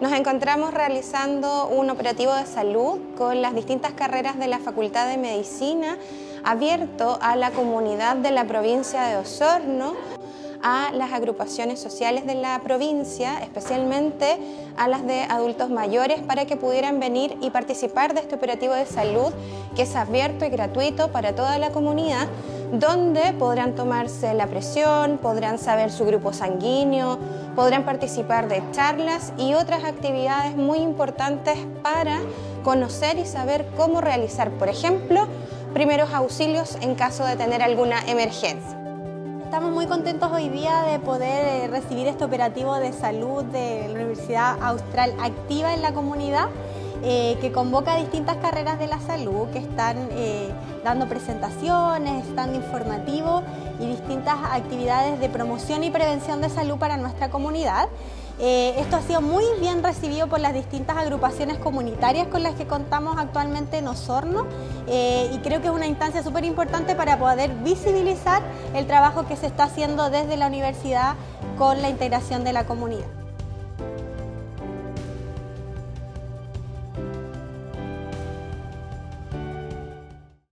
Nos encontramos realizando un operativo de salud con las distintas carreras de la Facultad de Medicina abierto a la comunidad de la provincia de Osorno a las agrupaciones sociales de la provincia, especialmente a las de adultos mayores, para que pudieran venir y participar de este operativo de salud que es abierto y gratuito para toda la comunidad, donde podrán tomarse la presión, podrán saber su grupo sanguíneo, podrán participar de charlas y otras actividades muy importantes para conocer y saber cómo realizar, por ejemplo, primeros auxilios en caso de tener alguna emergencia. Estamos muy contentos hoy día de poder eh, recibir este operativo de salud de la Universidad Austral activa en la comunidad, eh, que convoca distintas carreras de la salud que están eh, dando presentaciones, están informativos y distintas actividades de promoción y prevención de salud para nuestra comunidad. Esto ha sido muy bien recibido por las distintas agrupaciones comunitarias con las que contamos actualmente en Osorno y creo que es una instancia súper importante para poder visibilizar el trabajo que se está haciendo desde la universidad con la integración de la comunidad.